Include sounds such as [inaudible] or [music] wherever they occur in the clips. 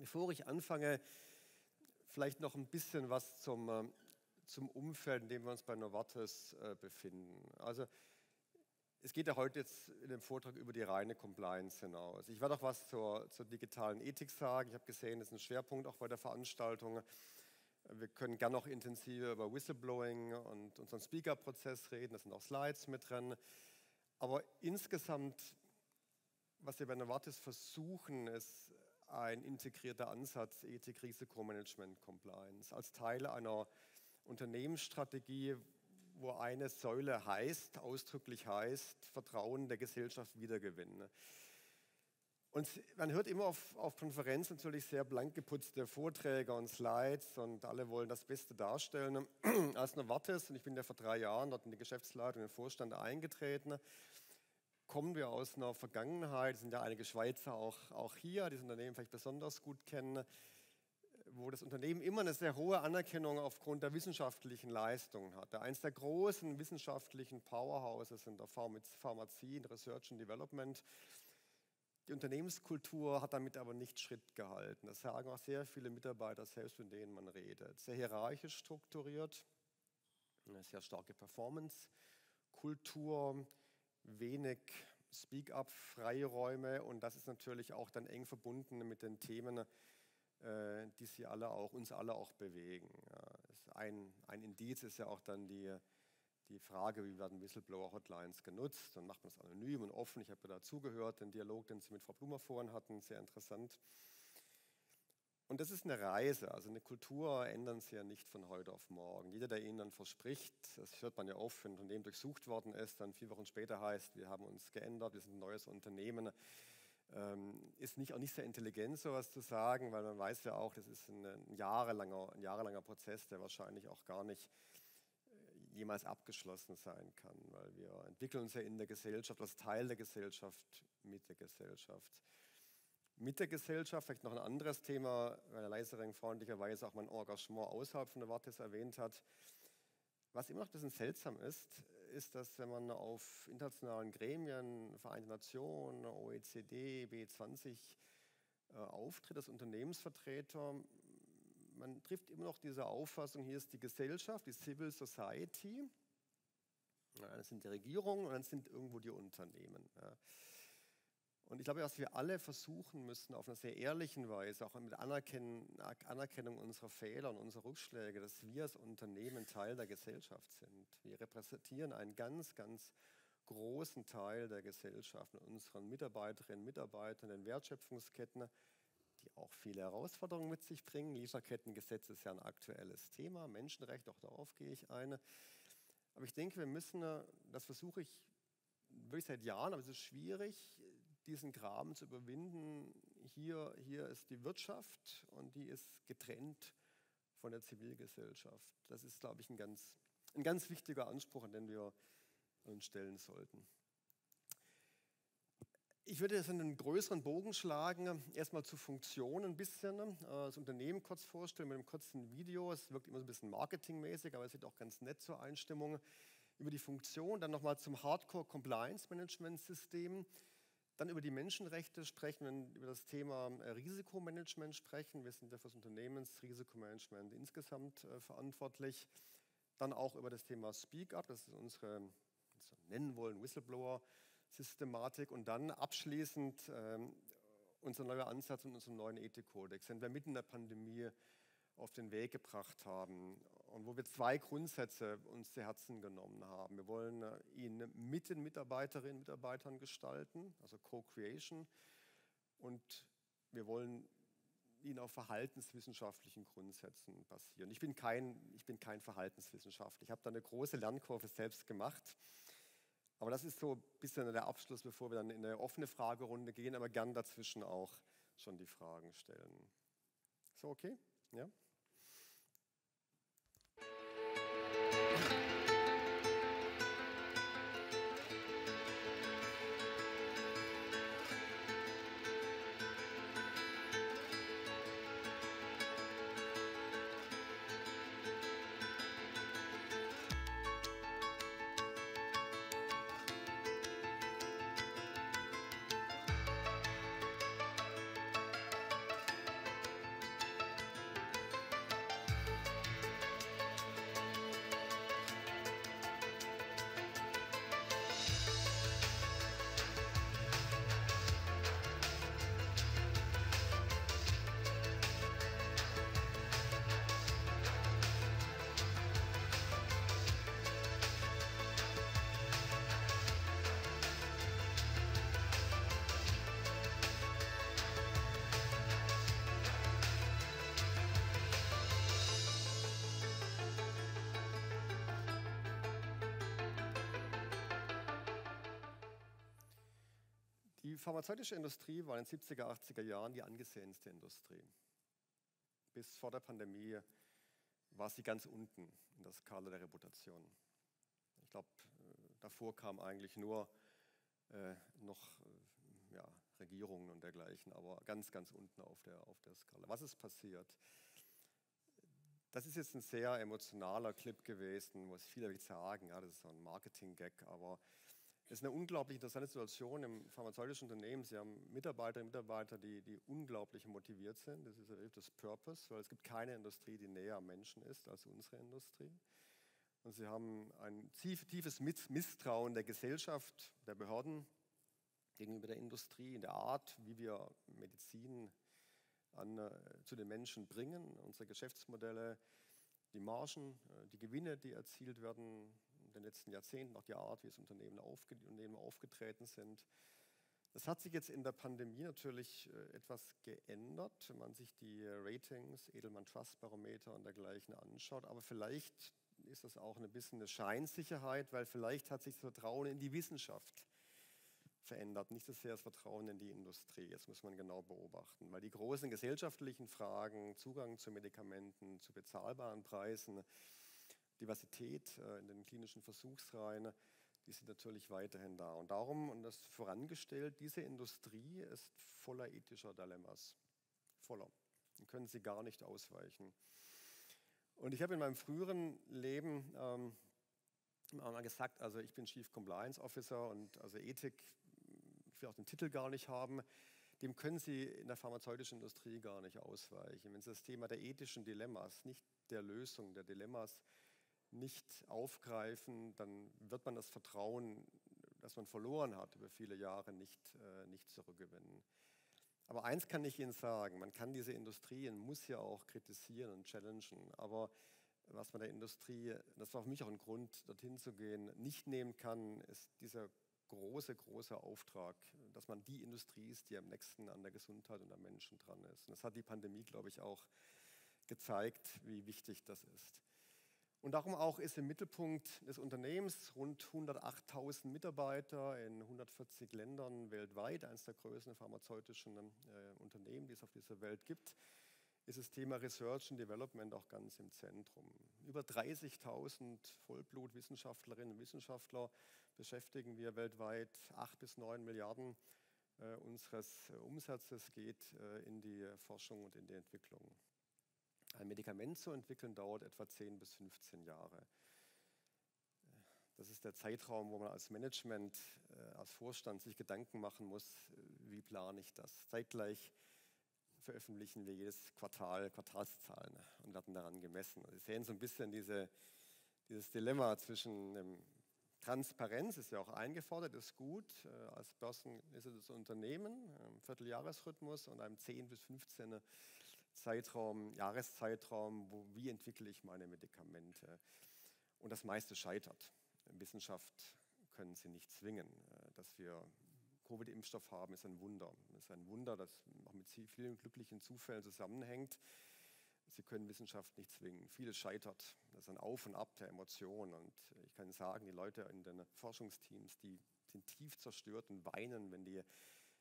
Bevor ich anfange, vielleicht noch ein bisschen was zum, äh, zum Umfeld, in dem wir uns bei Novartis äh, befinden. Also es geht ja heute jetzt in dem Vortrag über die reine Compliance hinaus. Ich werde auch was zur, zur digitalen Ethik sagen. Ich habe gesehen, das ist ein Schwerpunkt auch bei der Veranstaltung. Wir können gerne noch intensiver über Whistleblowing und unseren Speaker-Prozess reden. Da sind auch Slides mit drin. Aber insgesamt, was wir bei Novartis versuchen, ist ein integrierter Ansatz Ethik, Risikomanagement, Compliance als Teil einer Unternehmensstrategie, wo eine Säule heißt, ausdrücklich heißt, Vertrauen der Gesellschaft wiedergewinnen. Und man hört immer auf, auf Konferenzen natürlich sehr blank geputzte Vorträge und Slides und alle wollen das Beste darstellen. [clears throat] Als Novartis, und ich bin ja vor drei Jahren dort in die Geschäftsleitung, in den Vorstand eingetreten, kommen wir aus einer Vergangenheit, sind ja einige Schweizer auch, auch hier, die das Unternehmen vielleicht besonders gut kennen, wo das Unternehmen immer eine sehr hohe Anerkennung aufgrund der wissenschaftlichen Leistungen hatte. Eines der großen wissenschaftlichen Powerhouses in der Pharmazie, in Research and Development. Die Unternehmenskultur hat damit aber nicht Schritt gehalten. Das sagen auch sehr viele Mitarbeiter, selbst mit denen man redet. Sehr hierarchisch strukturiert, eine sehr starke Performance-Kultur, wenig Speak-up-Freiräume und das ist natürlich auch dann eng verbunden mit den Themen, äh, die sie alle auch, uns alle auch bewegen. ein, ein Indiz ist ja auch dann die, die Frage, wie werden Whistleblower-Hotlines genutzt. Dann macht man es anonym und offen. Ich habe ja dazugehört, den Dialog, den Sie mit Frau Blumer vorhin hatten, sehr interessant. Und das ist eine Reise, also eine Kultur ändern Sie ja nicht von heute auf morgen. Jeder, der Ihnen dann verspricht, das hört man ja oft, wenn ein Unternehmen durchsucht worden ist, dann vier Wochen später heißt, wir haben uns geändert, wir sind ein neues Unternehmen ähm, ist nicht, auch nicht sehr intelligent, sowas zu sagen, weil man weiß ja auch, das ist ein, ein, jahrelanger, ein jahrelanger Prozess, der wahrscheinlich auch gar nicht äh, jemals abgeschlossen sein kann, weil wir entwickeln uns ja in der Gesellschaft als Teil der Gesellschaft mit der Gesellschaft. Mit der Gesellschaft, vielleicht noch ein anderes Thema, weil der Leisering freundlicherweise auch mein Engagement außerhalb von der Wartes erwähnt hat. Was immer noch ein bisschen seltsam ist, ist, dass wenn man auf internationalen Gremien, Vereinte Nationen, OECD, B20 äh, auftritt als Unternehmensvertreter, man trifft immer noch diese Auffassung, hier ist die Gesellschaft, die Civil Society, ja, das sind die Regierungen und dann sind irgendwo die Unternehmen. Ja. Und ich glaube, dass wir alle versuchen müssen, auf einer sehr ehrlichen Weise, auch mit Anerkennung unserer Fehler und unserer Rückschläge, dass wir als Unternehmen Teil der Gesellschaft sind. Wir repräsentieren einen ganz, ganz großen Teil der Gesellschaft mit unseren Mitarbeiterinnen und Mitarbeitern, den Wertschöpfungsketten, die auch viele Herausforderungen mit sich bringen. Lieferkettengesetz ist ja ein aktuelles Thema, Menschenrecht, auch darauf gehe ich ein. Aber ich denke, wir müssen, das versuche ich wirklich seit Jahren, aber es ist schwierig, diesen Graben zu überwinden. Hier, hier ist die Wirtschaft und die ist getrennt von der Zivilgesellschaft. Das ist, glaube ich, ein ganz, ein ganz wichtiger Anspruch, an den wir uns stellen sollten. Ich würde jetzt einen größeren Bogen schlagen, erstmal zur Funktion ein bisschen, äh, das Unternehmen kurz vorstellen mit einem kurzen Video. Es wirkt immer so ein bisschen marketingmäßig, aber es sieht auch ganz nett zur Einstimmung über die Funktion. Dann nochmal zum Hardcore Compliance Management System. Dann über die Menschenrechte sprechen, wenn über das Thema äh, Risikomanagement sprechen. Wir sind ja für das Unternehmensrisikomanagement insgesamt äh, verantwortlich. Dann auch über das Thema Speak Up, das ist unsere, wir nennen wollen, Whistleblower-Systematik. Und dann abschließend äh, unser neuer Ansatz und unser neuen Ethikkodex. Sind wir mitten in der Pandemie auf den Weg gebracht haben und wo wir zwei Grundsätze uns zu Herzen genommen haben. Wir wollen äh, ihn mit den Mitarbeiterinnen und Mitarbeitern gestalten, also Co-Creation, und wir wollen ihn auf verhaltenswissenschaftlichen Grundsätzen basieren. Ich bin kein, ich bin kein Verhaltenswissenschaftler. Ich habe da eine große Lernkurve selbst gemacht. Aber das ist so ein bisschen der Abschluss, bevor wir dann in eine offene Fragerunde gehen, aber gern dazwischen auch schon die Fragen stellen. So, okay? Ja? Bye. Die pharmazeutische Industrie war in den 70er, 80er Jahren die angesehenste Industrie. Bis vor der Pandemie war sie ganz unten in der Skala der Reputation. Ich glaube, äh, davor kam eigentlich nur äh, noch äh, ja, Regierungen und dergleichen, aber ganz, ganz unten auf der, auf der Skala. Was ist passiert? Das ist jetzt ein sehr emotionaler Clip gewesen, wo es viele sagen, ja, das ist so ein Marketing-Gag, aber es ist eine unglaublich interessante Situation im pharmazeutischen Unternehmen. Sie haben Mitarbeiterinnen und Mitarbeiter, die, die unglaublich motiviert sind. Das ist wirklich das Purpose, weil es gibt keine Industrie, die näher am Menschen ist als unsere Industrie. Und sie haben ein tiefes Misstrauen der Gesellschaft, der Behörden gegenüber der Industrie, in der Art, wie wir Medizin an, äh, zu den Menschen bringen, unsere Geschäftsmodelle, die Margen, äh, die Gewinne, die erzielt werden in den letzten Jahrzehnten, auch die Art, wie es Unternehmen, Unternehmen aufgetreten sind. Das hat sich jetzt in der Pandemie natürlich äh, etwas geändert, wenn man sich die Ratings, Edelmann Trust Barometer und dergleichen anschaut. Aber vielleicht ist das auch ein bisschen eine Scheinsicherheit, weil vielleicht hat sich das Vertrauen in die Wissenschaft verändert, nicht so sehr das Vertrauen in die Industrie. Das muss man genau beobachten, weil die großen gesellschaftlichen Fragen, Zugang zu Medikamenten, zu bezahlbaren Preisen, Diversität äh, in den klinischen Versuchsreihen, die sind natürlich weiterhin da. Und darum, und das vorangestellt, diese Industrie ist voller ethischer Dilemmas. Voller. Die können sie gar nicht ausweichen. Und ich habe in meinem früheren Leben ähm, mal gesagt, also ich bin Chief Compliance Officer und also Ethik will auch den Titel gar nicht haben, dem können Sie in der pharmazeutischen Industrie gar nicht ausweichen. Wenn Sie das Thema der ethischen Dilemmas, nicht der Lösung der Dilemmas, nicht aufgreifen, dann wird man das Vertrauen, das man verloren hat über viele Jahre, nicht, äh, nicht zurückgewinnen. Aber eins kann ich Ihnen sagen, man kann diese Industrien, muss ja auch kritisieren und challengen, aber was man der Industrie, das war für mich auch ein Grund, dorthin zu gehen, nicht nehmen kann, ist dieser große, große Auftrag, dass man die Industrie ist, die am nächsten an der Gesundheit und am Menschen dran ist. Und das hat die Pandemie, glaube ich, auch gezeigt, wie wichtig das ist. Und darum auch ist im Mittelpunkt des Unternehmens rund 108.000 Mitarbeiter in 140 Ländern weltweit, eines der größten pharmazeutischen äh, Unternehmen, die es auf dieser Welt gibt, ist das Thema Research and Development auch ganz im Zentrum. Über 30.000 Vollblutwissenschaftlerinnen und Wissenschaftler beschäftigen wir weltweit. Acht bis neun Milliarden äh, unseres Umsatzes geht äh, in die Forschung und in die Entwicklung. Ein Medikament zu entwickeln dauert etwa 10 bis 15 Jahre. Das ist der Zeitraum, wo man als Management, äh, als Vorstand sich Gedanken machen muss, äh, wie plane ich das. Zeitgleich veröffentlichen wir jedes Quartal Quartalszahlen und werden daran gemessen. Sie sehen so ein bisschen diese, dieses Dilemma zwischen Transparenz ist ja auch eingefordert, ist gut. Äh, als börsenlistetes Unternehmen, im Vierteljahresrhythmus und einem 10 bis 15 Zeitraum, Jahreszeitraum, wo, wie entwickle ich meine Medikamente. Und das meiste scheitert. Wissenschaft können sie nicht zwingen. Äh, dass wir Covid-Impfstoff haben, ist ein Wunder. Es ist ein Wunder, das auch mit vielen glücklichen Zufällen zusammenhängt. Sie können Wissenschaft nicht zwingen. Vieles scheitert. Das ist ein Auf und Ab der Emotionen. Und ich kann sagen, die Leute in den Forschungsteams, die sind tief zerstört und weinen, wenn die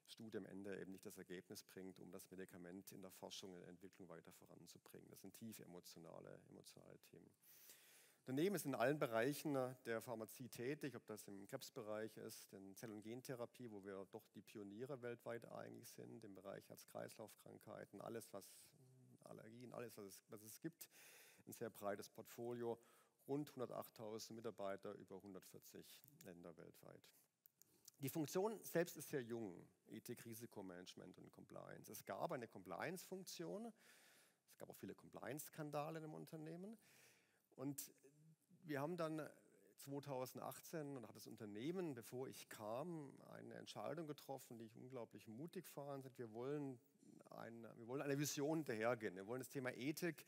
Studie am Ende eben nicht das Ergebnis bringt, um das Medikament in der Forschung und Entwicklung weiter voranzubringen. Das sind tief emotionale, emotionale Themen. Daneben ist in allen Bereichen der Pharmazie tätig, ob das im Krebsbereich ist, in Zell- und Gentherapie, wo wir doch die Pioniere weltweit eigentlich sind, im Bereich Herz-Kreislauf-Krankheiten, alles, was Allergien, alles, was es, was es gibt. Ein sehr breites Portfolio, rund 108.000 Mitarbeiter, über 140 Länder weltweit. Die Funktion selbst ist sehr jung, Ethik, Risikomanagement und Compliance. Es gab eine Compliance-Funktion, es gab auch viele Compliance-Skandale im Unternehmen. Und wir haben dann 2018 und hat das Unternehmen, bevor ich kam, eine Entscheidung getroffen, die ich unglaublich mutig fand. Wir wollen eine, wir wollen eine Vision dahergehen. Wir wollen das Thema Ethik,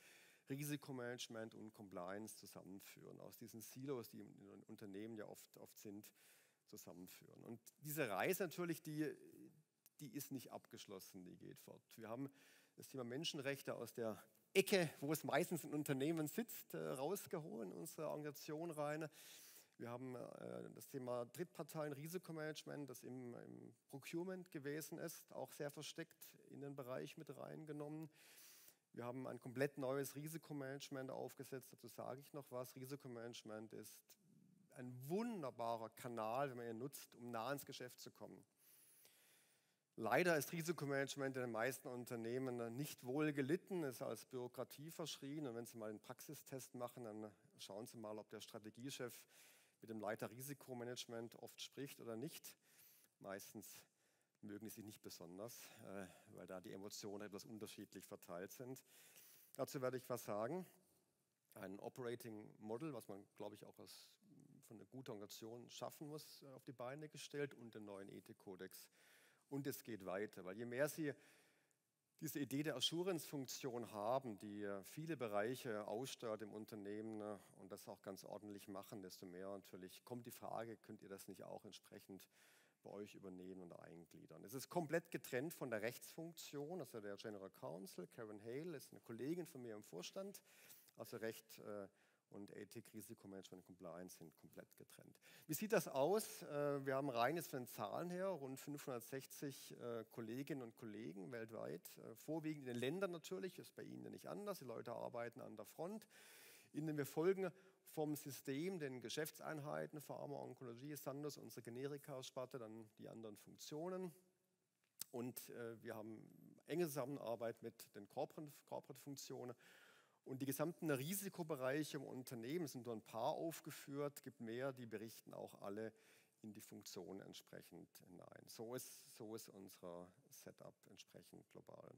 Risikomanagement und Compliance zusammenführen. Aus diesen Silos, die in Unternehmen ja oft, oft sind, zusammenführen. Und diese Reise natürlich, die, die ist nicht abgeschlossen, die geht fort. Wir haben das Thema Menschenrechte aus der Ecke, wo es meistens in Unternehmen sitzt, äh, rausgeholt in unsere Organisation rein. Wir haben äh, das Thema Drittparteien-Risikomanagement, das im, im, Procurement gewesen ist, auch sehr versteckt in den Bereich mit reingenommen. Wir haben ein komplett neues Risikomanagement aufgesetzt. Dazu sage ich noch was. Risikomanagement ist ein wunderbarer Kanal, wenn man ihn nutzt, um nah ins Geschäft zu kommen. Leider ist Risikomanagement in den meisten Unternehmen nicht wohl gelitten, ist als Bürokratie verschrien. Und wenn Sie mal einen Praxistest machen, dann schauen Sie mal, ob der Strategiechef mit dem Leiter Risikomanagement oft spricht oder nicht. Meistens mögen sie sich nicht besonders, äh, weil da die Emotionen etwas unterschiedlich verteilt sind. Dazu werde ich was sagen. Ein Operating Model, was man, glaube ich, auch aus, von einer guten Organisation schaffen muss, äh, auf die Beine gestellt und den neuen Ethikkodex. Und es geht weiter, weil je mehr Sie diese Idee der Assurance-Funktion haben, die viele Bereiche aussteuert im Unternehmen ne, und das auch ganz ordentlich machen, desto mehr natürlich kommt die Frage, könnt ihr das nicht auch entsprechend bei euch übernehmen und eingliedern. Es ist komplett getrennt von der Rechtsfunktion, also der General Counsel, Karen Hale, ist eine Kollegin von mir im Vorstand, also Recht äh, und Ethik, Risikomanagement und Compliance sind komplett getrennt. Wie sieht das aus? Äh, wir haben rein jetzt von den Zahlen her rund 560 äh, Kolleginnen und Kollegen weltweit, äh, vorwiegend in den Ländern natürlich, ist bei Ihnen nicht anders. Die Leute arbeiten an der Front. Ihnen wir folgen vom System, den Geschäftseinheiten, Pharma, Onkologie, Sandoz, unsere Generika-Sparte, dann die anderen Funktionen. Und wir haben enge Zusammenarbeit mit den Corporate-Funktionen und die gesamten Risikobereiche im Unternehmen sind nur ein paar aufgeführt, gibt mehr, die berichten auch alle in die Funktion entsprechend hinein. So ist, so ist unser Setup entsprechend global.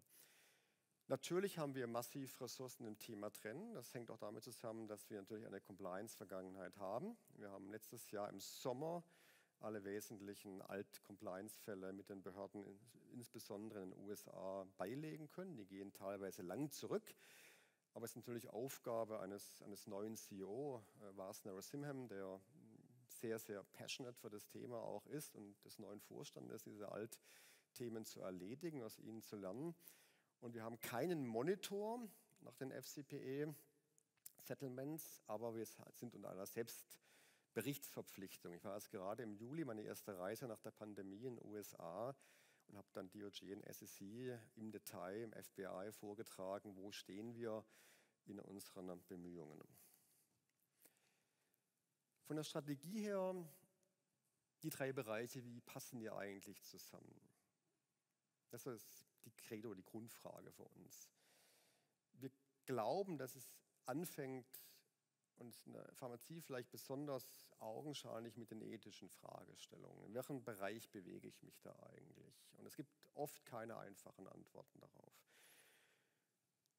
Natürlich haben wir massiv Ressourcen im Thema Trennen. Das hängt auch damit zusammen, dass wir natürlich eine Compliance-Vergangenheit haben. Wir haben letztes Jahr im Sommer alle wesentlichen Alt-Compliance-Fälle mit den Behörden, insbesondere in den USA, beilegen können. Die gehen teilweise lang zurück. Aber es ist natürlich Aufgabe eines, eines neuen CEO, äh, Vas Narasimham, der sehr, sehr passionate für das Thema auch ist und des neuen Vorstandes, diese Altthemen zu erledigen, aus ihnen zu lernen. Und wir haben keinen Monitor nach den FCPE Settlements, aber wir sind unter einer Selbstberichtsverpflichtung. Ich war erst gerade im Juli meine erste Reise nach der Pandemie in den USA und habe dann DOJ und SEC im Detail im FBI vorgetragen, wo stehen wir in unseren Bemühungen. Von der Strategie her, die drei Bereiche, wie passen die eigentlich zusammen? Das ist die Credo, die Grundfrage für uns. Wir glauben, dass es anfängt und in der Pharmazie vielleicht besonders augenscheinlich mit den ethischen Fragestellungen. In welchem Bereich bewege ich mich da eigentlich? Oft keine einfachen Antworten darauf.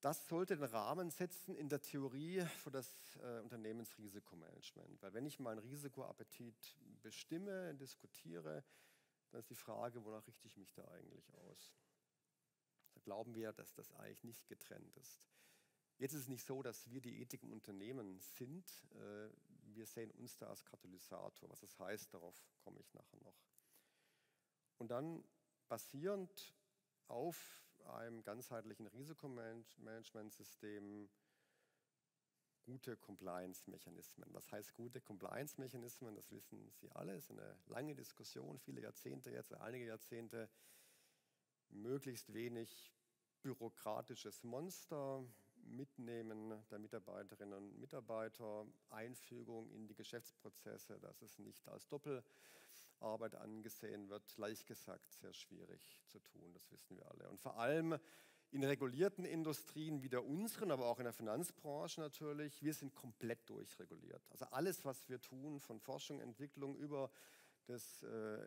Das sollte den Rahmen setzen in der Theorie für das äh, Unternehmensrisikomanagement. Weil wenn ich meinen Risikoappetit bestimme, diskutiere, dann ist die Frage, wonach richte ich mich da eigentlich aus? Da glauben wir, dass das eigentlich nicht getrennt ist. Jetzt ist es nicht so, dass wir die Ethik im Unternehmen sind. Äh, wir sehen uns da als Katalysator. Was das heißt, darauf komme ich nachher noch. Und dann basierend auf einem ganzheitlichen Risikomanagementsystem gute Compliance-Mechanismen. Was heißt gute Compliance-Mechanismen? Das wissen Sie alle. Es ist eine lange Diskussion, viele Jahrzehnte jetzt, einige Jahrzehnte. Möglichst wenig bürokratisches Monster, Mitnehmen der Mitarbeiterinnen und Mitarbeiter, Einfügung in die Geschäftsprozesse, dass es nicht als Doppelarbeit angesehen wird, leicht gesagt sehr schwierig zu tun, das wissen wir alle. Und vor allem in regulierten Industrien wie der unseren, aber auch in der Finanzbranche natürlich, wir sind komplett durchreguliert. Also alles, was wir tun, von Forschung, Entwicklung über das äh,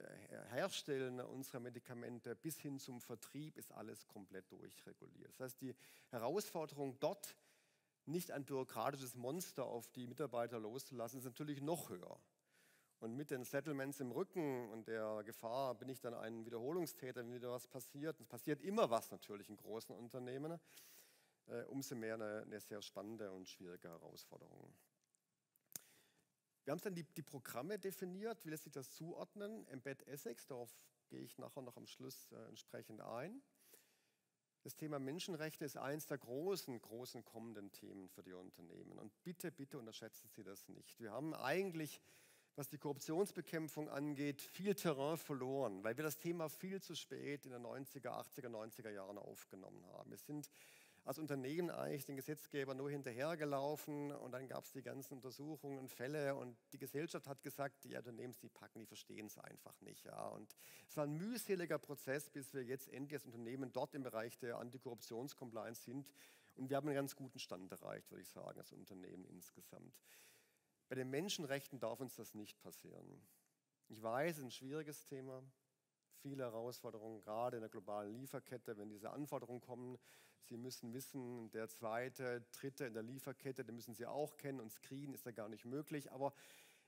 Herstellen unserer Medikamente bis hin zum Vertrieb ist alles komplett durchreguliert. Das heißt, die Herausforderung dort, nicht ein bürokratisches Monster auf die Mitarbeiter loszulassen, ist natürlich noch höher. Und mit den Settlements im Rücken und der Gefahr, bin ich dann ein Wiederholungstäter, wenn wieder was passiert. Es passiert immer was natürlich in großen Unternehmen. Äh, umso mehr eine, eine sehr spannende und schwierige Herausforderung. Wir haben dann die, die, Programme definiert, wie lässt sich das zuordnen? Embed Essex, darauf gehe ich nachher noch am Schluss äh, entsprechend ein. Das Thema Menschenrechte ist eines der großen, großen kommenden Themen für die Unternehmen. Und bitte, bitte unterschätzen Sie das nicht. Wir haben eigentlich, was die Korruptionsbekämpfung angeht, viel Terrain verloren, weil wir das Thema viel zu spät in den 90er, 80er, 90er Jahren aufgenommen haben. Wir sind als Unternehmen eigentlich den Gesetzgeber nur hinterhergelaufen und dann gab es die ganzen Untersuchungen und Fälle und die Gesellschaft hat gesagt, die Unternehmen, die packen, die verstehen es einfach nicht. Ja. Und es war ein mühseliger Prozess, bis wir jetzt endlich als Unternehmen dort im Bereich der Antikorruptionscompliance sind und wir haben einen ganz guten Stand erreicht, würde ich sagen, als Unternehmen insgesamt. Bei den Menschenrechten darf uns das nicht passieren. Ich weiß, ein schwieriges Thema, viele Herausforderungen, gerade in der globalen Lieferkette, wenn diese Anforderungen kommen, Sie müssen wissen, der zweite, dritte in der Lieferkette, den müssen Sie auch kennen und screenen ist da gar nicht möglich. Aber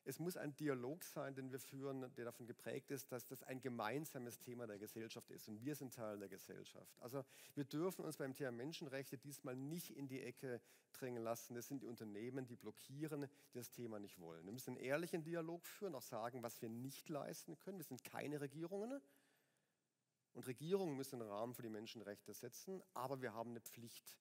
es muss ein Dialog sein, den wir führen, der davon geprägt ist, dass das ein gemeinsames Thema der Gesellschaft ist und wir sind Teil der Gesellschaft. Also wir dürfen uns beim Thema Menschenrechte diesmal nicht in die Ecke drängen lassen. Das sind die Unternehmen, die blockieren, die das Thema nicht wollen. Wir müssen einen ehrlichen Dialog führen, auch sagen, was wir nicht leisten können. Wir sind keine Regierungen. Und Regierungen müssen einen Rahmen für die Menschenrechte setzen, aber wir haben eine Pflicht,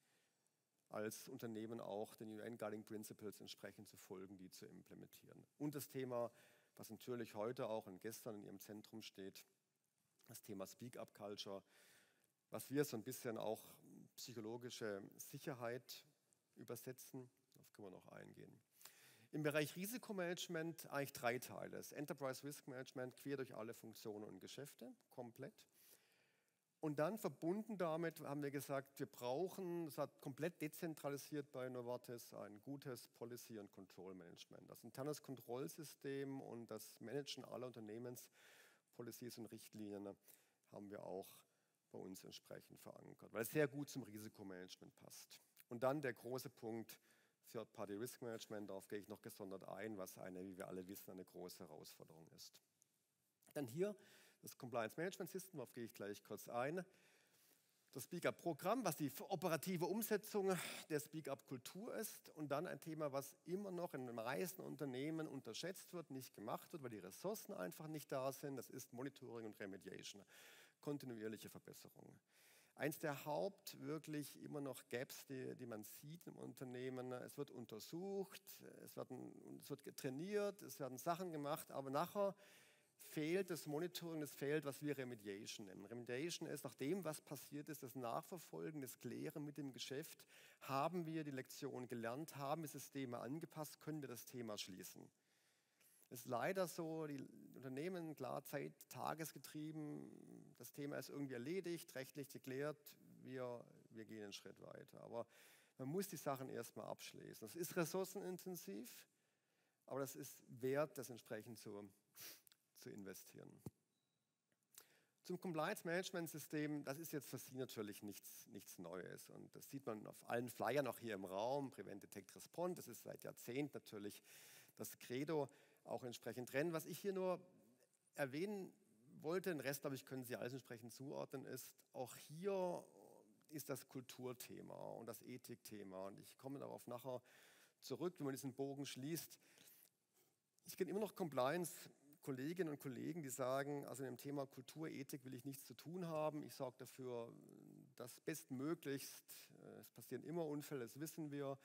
als Unternehmen auch den UN Guiding Principles entsprechend zu folgen, die zu implementieren. Und das Thema, was natürlich heute auch und gestern in Ihrem Zentrum steht, das Thema Speak-up Culture, was wir so ein bisschen auch psychologische Sicherheit übersetzen. Darauf können wir noch eingehen. Im Bereich Risikomanagement eigentlich drei Teile. Das Enterprise Risk Management quer durch alle Funktionen und Geschäfte, komplett. Und dann verbunden damit haben wir gesagt, wir brauchen, das hat komplett dezentralisiert bei Novartis, ein gutes Policy- und Control Management. Das internes Kontrollsystem und das Managen aller Unternehmenspolicies und Richtlinien haben wir auch bei uns entsprechend verankert, weil es sehr gut zum Risikomanagement passt. Und dann der große Punkt Third-Party Risk Management, darauf gehe ich noch gesondert ein, was eine, wie wir alle wissen, eine große Herausforderung ist. Dann hier das Compliance Management System, darauf gehe ich gleich kurz ein. Das Speak-up-Programm, was die operative Umsetzung der Speak-up-Kultur ist und dann ein Thema, was immer noch in den meisten Unternehmen unterschätzt wird, nicht gemacht wird, weil die Ressourcen einfach nicht da sind. Das ist Monitoring und Remediation, kontinuierliche Verbesserung. Eins der Haupt wirklich immer noch Gaps, die, die man sieht im Unternehmen. Es wird untersucht, es, werden, es wird trainiert, es werden Sachen gemacht, aber nachher fehlt das Monitoring, das fehlt, was wir Remediation nennen. Remediation ist, nachdem was passiert ist, das Nachverfolgen, das Klären mit dem Geschäft. Haben wir die Lektion gelernt, haben wir Systeme angepasst, können wir das Thema schließen. Es ist leider so, die Unternehmen, klar, Zeit, tagesgetrieben, das Thema ist irgendwie erledigt, rechtlich geklärt, wir, wir gehen einen Schritt weiter. Aber man muss die Sachen erstmal abschließen. Das ist ressourcenintensiv, aber das ist wert, das entsprechend zu zu investieren. Zum Compliance Management System, das ist jetzt für Sie natürlich nichts, nichts Neues. Und das sieht man auf allen Flyern auch hier im Raum. Prevent, Detect, Respond, das ist seit Jahrzehnten natürlich das Credo auch entsprechend drin. Was ich hier nur erwähnen wollte, den Rest, glaube ich, können Sie alles entsprechend zuordnen, ist, auch hier ist das Kulturthema und das Ethikthema. Und ich komme darauf nachher zurück, wenn man diesen Bogen schließt. Ich kenne immer noch Compliance Kolleginnen und Kollegen, die sagen, also mit dem Thema Kulturethik will ich nichts zu tun haben. Ich sorge dafür, dass bestmöglichst, äh, es passieren immer Unfälle, das wissen wir,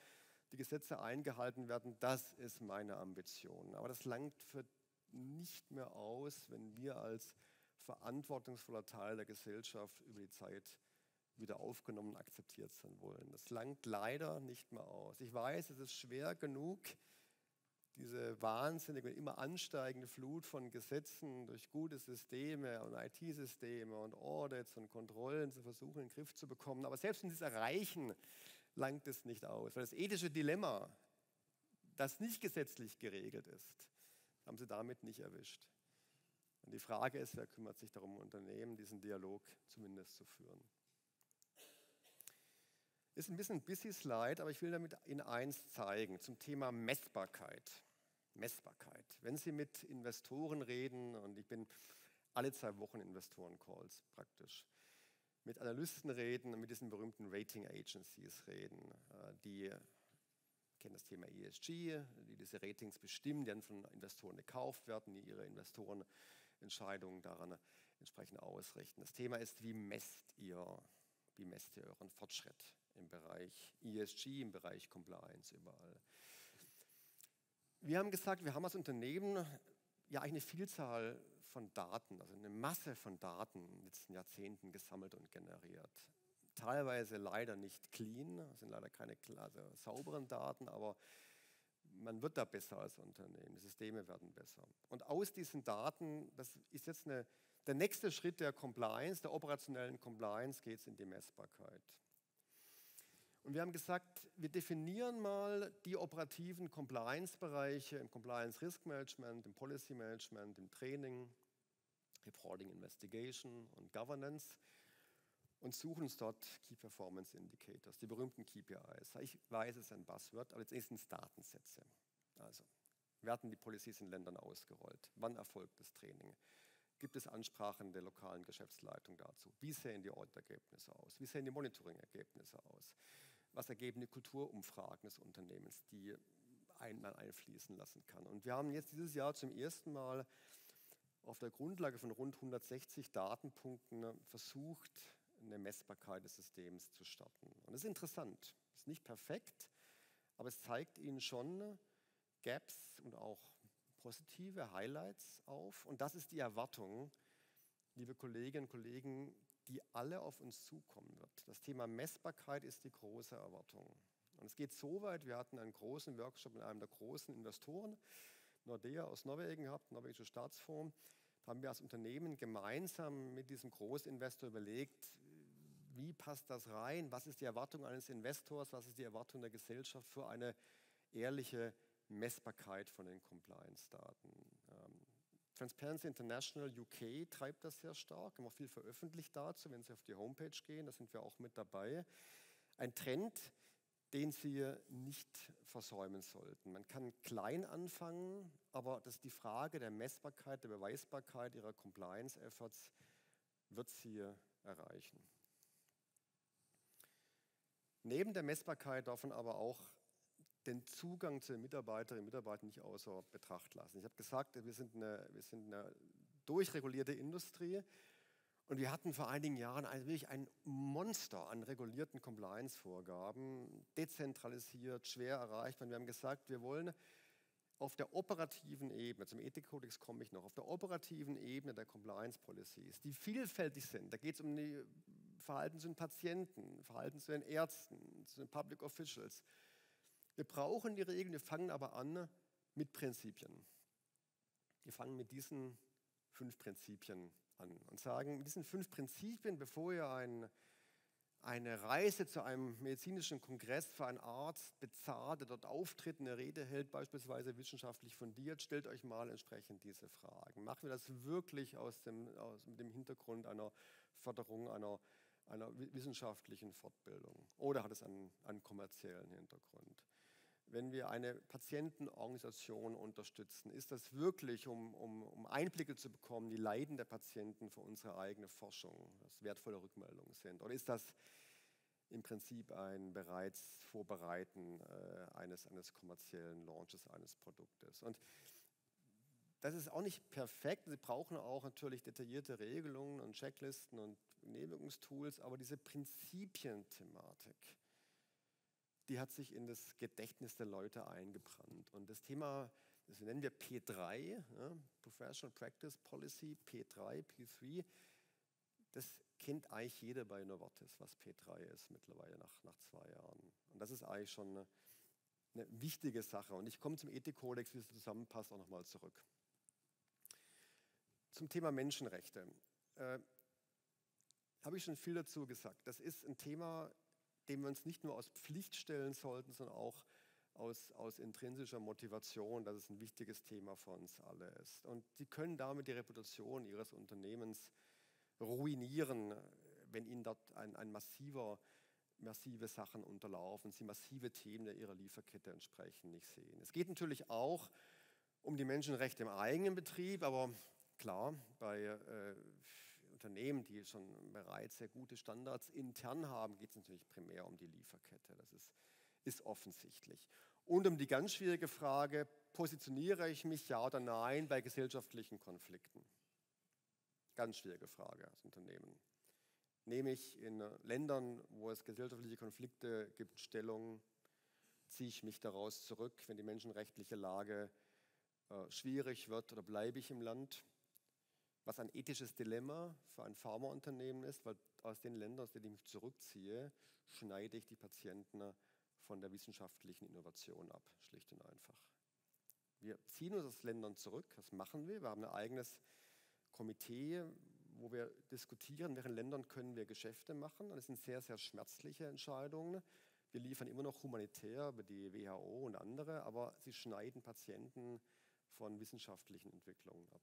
die Gesetze eingehalten werden. Das ist meine Ambition. Aber das langt für nicht mehr aus, wenn wir als verantwortungsvoller Teil der Gesellschaft über die Zeit wieder aufgenommen und akzeptiert sein wollen. Das langt leider nicht mehr aus. Ich weiß, es ist schwer genug, diese wahnsinnige und immer ansteigende Flut von Gesetzen durch gute Systeme und IT-Systeme und Audits und Kontrollen zu versuchen, in den Griff zu bekommen. Aber selbst wenn sie es erreichen, langt es nicht aus. Weil das ethische Dilemma, das nicht gesetzlich geregelt ist, haben sie damit nicht erwischt. Und die Frage ist, wer kümmert sich darum, Unternehmen diesen Dialog zumindest zu führen. Ist ein bisschen ein busy Slide, aber ich will damit Ihnen eins zeigen zum Thema Messbarkeit. Messbarkeit. Wenn Sie mit Investoren reden, und ich bin alle zwei Wochen Investoren-Calls praktisch, mit Analysten reden mit diesen berühmten Rating Agencies reden, äh, die kennen das Thema ESG, die diese Ratings bestimmen, die dann von Investoren gekauft werden, die ihre Investorenentscheidungen daran entsprechend ausrichten. Das Thema ist, wie messt ihr, wie messt ihr euren Fortschritt im Bereich ESG, im Bereich Compliance überall. Wir haben gesagt, wir haben als Unternehmen ja eine Vielzahl von Daten, also eine Masse von Daten in den letzten Jahrzehnten gesammelt und generiert. Teilweise leider nicht clean, sind leider keine also sauberen Daten, aber man wird da besser als Unternehmen, die Systeme werden besser. Und aus diesen Daten, das ist jetzt eine, der nächste Schritt der Compliance, der operationellen Compliance, geht es in die Messbarkeit. Und wir haben gesagt, wir definieren mal die operativen Compliance-Bereiche im Compliance Risk Management, im Policy Management, im Training, Reporting, Investigation und Governance und suchen uns dort Key Performance Indicators, die berühmten KPIs. Ich weiß, es ist ein Buzzword, aber jetzt sind es Datensätze. Also, werden die Policies in Ländern ausgerollt? Wann erfolgt das Training? Gibt es Ansprachen der lokalen Geschäftsleitung dazu? Wie sehen die Auditergebnisse aus? Wie sehen die Monitoring-Ergebnisse aus? Was ergeben die Kulturumfragen des Unternehmens, die einmal einfließen lassen kann. Und wir haben jetzt dieses Jahr zum ersten Mal auf der Grundlage von rund 160 Datenpunkten versucht, eine Messbarkeit des Systems zu starten. Und das ist interessant. Es ist nicht perfekt, aber es zeigt Ihnen schon Gaps und auch positive Highlights auf. Und das ist die Erwartung, liebe Kolleginnen und Kollegen, die alle auf uns zukommen wird. Das Thema Messbarkeit ist die große Erwartung. Und es geht so weit, wir hatten einen großen Workshop mit einem der großen Investoren, Nordea aus Norwegen gehabt, norwegischer Staatsfonds. Da haben wir als Unternehmen gemeinsam mit diesem Großinvestor überlegt, wie passt das rein, was ist die Erwartung eines Investors, was ist die Erwartung der Gesellschaft für eine ehrliche Messbarkeit von den Compliance-Daten. Transparency International UK treibt das sehr stark, auch viel veröffentlicht dazu, wenn Sie auf die Homepage gehen, da sind wir auch mit dabei. Ein Trend, den Sie nicht versäumen sollten. Man kann klein anfangen, aber das ist die Frage der Messbarkeit, der Beweisbarkeit Ihrer Compliance-Efforts wird Sie erreichen. Neben der Messbarkeit darf man aber auch den Zugang zu den Mitarbeiterinnen und Mitarbeitern nicht außer Betracht lassen. Ich habe gesagt, wir sind, eine, wir sind eine durchregulierte Industrie und wir hatten vor einigen Jahren ein, wirklich ein Monster an regulierten Compliance-Vorgaben, dezentralisiert, schwer erreichbar. Und wir haben gesagt, wir wollen auf der operativen Ebene, zum Ethikkodex komme ich noch, auf der operativen Ebene der Compliance Policies, die vielfältig sind, da geht es um die Verhalten zu den Patienten, Verhalten zu den Ärzten, zu den Public Officials, wir brauchen die Regeln, wir fangen aber an mit Prinzipien. Wir fangen mit diesen fünf Prinzipien an und sagen, mit diesen fünf Prinzipien, bevor ihr ein, eine Reise zu einem medizinischen Kongress für einen Arzt bezahlt, der dort auftritt, eine Rede hält, beispielsweise wissenschaftlich fundiert, stellt euch mal entsprechend diese Fragen. Machen wir das wirklich aus dem, aus, mit dem Hintergrund einer Förderung einer, einer wissenschaftlichen Fortbildung oder hat es einen, einen kommerziellen Hintergrund? Wenn wir eine Patientenorganisation unterstützen? Ist das wirklich, um, um, um Einblicke zu bekommen, die Leiden der Patienten für unsere eigene Forschung, das wertvolle Rückmeldungen sind? Oder ist das im Prinzip ein bereits Vorbereiten äh, eines, eines kommerziellen Launches eines Produktes? Und das ist auch nicht perfekt. Sie brauchen auch natürlich detaillierte Regelungen und Checklisten und Genehmigungstools, aber diese Prinzipienthematik, die hat sich in das Gedächtnis der Leute eingebrannt. Und das Thema, das nennen wir P3, ja, Professional Practice Policy, P3, P3, das kennt eigentlich jeder bei Novartis, was P3 ist mittlerweile nach, nach zwei Jahren. Und das ist eigentlich schon eine, eine wichtige Sache. Und ich komme zum Ethikkodex, wie es zusammenpasst, auch nochmal zurück. Zum Thema Menschenrechte. Äh, habe ich schon viel dazu gesagt. Das ist ein Thema, dem wir uns nicht nur aus Pflicht stellen sollten, sondern auch aus, aus intrinsischer Motivation, dass es ein wichtiges Thema für uns alle ist. Und sie können damit die Reputation ihres Unternehmens ruinieren, wenn ihnen dort ein, ein massiver, massive Sachen unterlaufen, sie massive Themen ihrer Lieferkette entsprechend nicht sehen. Es geht natürlich auch um die Menschenrechte im eigenen Betrieb, aber klar, bei äh, Unternehmen, die schon bereits sehr gute Standards intern haben, geht es natürlich primär um die Lieferkette. Das ist, ist offensichtlich. Und um die ganz schwierige Frage, positioniere ich mich ja oder nein bei gesellschaftlichen Konflikten? Ganz schwierige Frage als Unternehmen. Nehme ich in Ländern, wo es gesellschaftliche Konflikte gibt, Stellung? Ziehe ich mich daraus zurück, wenn die menschenrechtliche Lage äh, schwierig wird oder bleibe ich im Land. Was ein ethisches Dilemma für ein Pharmaunternehmen ist, weil aus den Ländern, aus denen ich mich zurückziehe, schneide ich die Patienten von der wissenschaftlichen Innovation ab, schlicht und einfach. Wir ziehen uns aus Ländern zurück, das machen wir. Wir haben ein eigenes Komitee, wo wir diskutieren, in welchen Ländern können wir Geschäfte machen. Das sind sehr, sehr schmerzliche Entscheidungen. Wir liefern immer noch humanitär über die WHO und andere, aber sie schneiden Patienten von wissenschaftlichen Entwicklungen ab.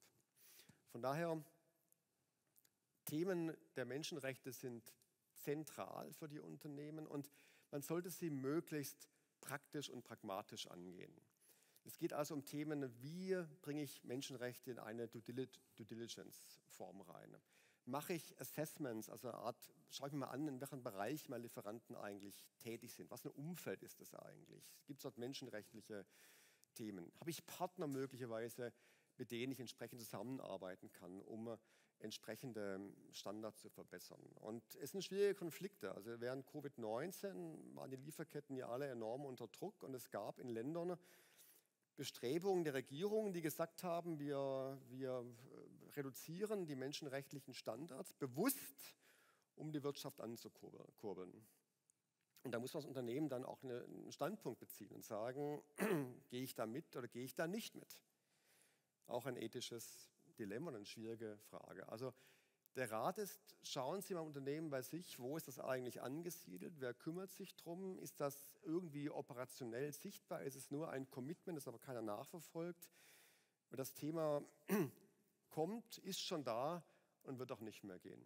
Von daher, Themen der Menschenrechte sind zentral für die Unternehmen und man sollte sie möglichst praktisch und pragmatisch angehen. Es geht also um Themen, wie bringe ich Menschenrechte in eine Due Diligence-Form rein. Mache ich Assessments, also eine Art, schaue ich mir mal an, in welchem Bereich meine Lieferanten eigentlich tätig sind. Was für ein Umfeld ist das eigentlich? Gibt es dort menschenrechtliche Themen? Habe ich Partner möglicherweise, mit denen ich entsprechend zusammenarbeiten kann, um entsprechende Standards zu verbessern? Und es sind schwierige Konflikte. Also während Covid-19 waren die Lieferketten ja alle enorm unter Druck und es gab in Ländern, Bestrebungen der Regierung, die gesagt haben, wir, wir reduzieren die menschenrechtlichen Standards bewusst, um die Wirtschaft anzukurbeln. Und da muss als Unternehmen dann auch einen Standpunkt beziehen und sagen, [clears throat] gehe ich da mit oder gehe ich da nicht mit? Auch ein ethisches Dilemma und eine schwierige Frage. Also der Rat ist, schauen Sie mal im Unternehmen bei sich, wo ist das eigentlich angesiedelt, wer kümmert sich darum, ist das irgendwie operationell sichtbar, ist es nur ein Commitment, das aber keiner nachverfolgt. Und das Thema [clears throat] kommt, ist schon da und wird auch nicht mehr gehen.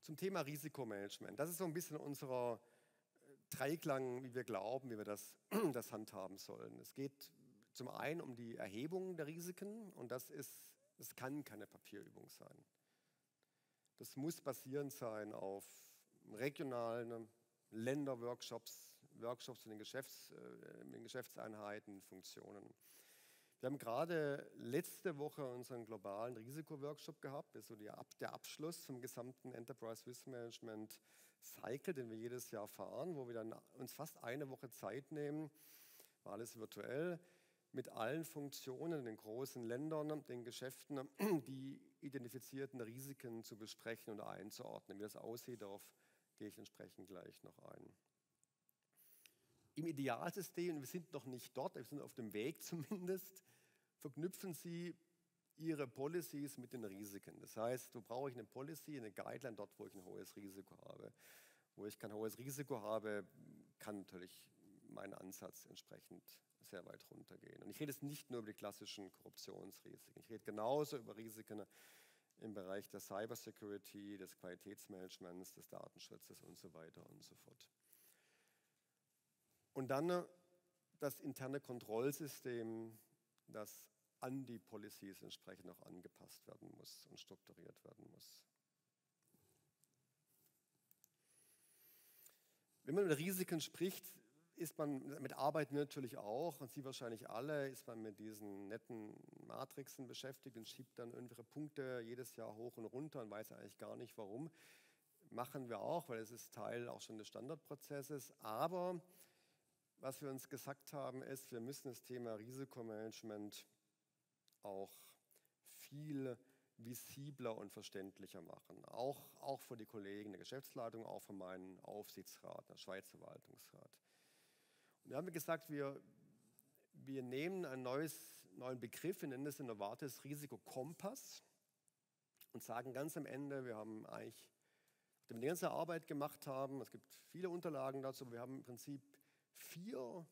Zum Thema Risikomanagement. Das ist so ein bisschen unser äh, Dreiklang, wie wir glauben, wie wir das, [clears throat] das handhaben sollen. Es geht zum einen um die Erhebung der Risiken und das ist das kann keine Papierübung sein. Das muss basierend sein auf regionalen Länderworkshops, Workshops in den, Geschäfts-, äh, in den Geschäftseinheiten, Funktionen. Wir haben gerade letzte Woche unseren globalen Risikoworkshop gehabt, das ist so der Abschluss vom gesamten Enterprise Risk Management Cycle, den wir jedes Jahr fahren, wo wir dann uns fast eine Woche Zeit nehmen, war alles virtuell, mit allen Funktionen den großen Ländern, den Geschäften, [clears throat] die identifizierten Risiken zu besprechen und einzuordnen. Wie das aussieht, darauf gehe ich entsprechend gleich noch ein. Im Idealsystem, wir sind noch nicht dort, wir sind auf dem Weg [laughs] zumindest, verknüpfen Sie Ihre Policies mit den Risiken. Das heißt, wo brauche ich eine Policy, eine Guideline dort, wo ich ein hohes Risiko habe. Wo ich kein hohes Risiko habe, kann natürlich mein Ansatz entsprechend sehr weit runtergehen. Und ich rede jetzt nicht nur über die klassischen Korruptionsrisiken, ich rede genauso über Risiken im Bereich der Cybersecurity, des Qualitätsmanagements, des Datenschutzes und so weiter und so fort. Und dann äh, das interne Kontrollsystem, das an die Policies entsprechend auch angepasst werden muss und strukturiert werden muss. Wenn man über Risiken spricht, ist man, mit Arbeiten natürlich auch, und Sie wahrscheinlich alle, ist man mit diesen netten Matrixen beschäftigt und schiebt dann irgendwelche Punkte jedes Jahr hoch und runter und weiß eigentlich gar nicht warum. Machen wir auch, weil es ist Teil auch schon des Standardprozesses. Aber was wir uns gesagt haben, ist, wir müssen das Thema Risikomanagement auch viel visibler und verständlicher machen. Auch, auch für die Kollegen der Geschäftsleitung, auch für meinen Aufsichtsrat, der Schweizer Verwaltungsrat. Wir haben gesagt, wir, wir nehmen einen neues, neuen Begriff, wir nennen es Innovatis Risikokompass und sagen ganz am Ende, wir haben eigentlich, nachdem wir die ganze Arbeit gemacht haben, es gibt viele Unterlagen dazu, wir haben im Prinzip vier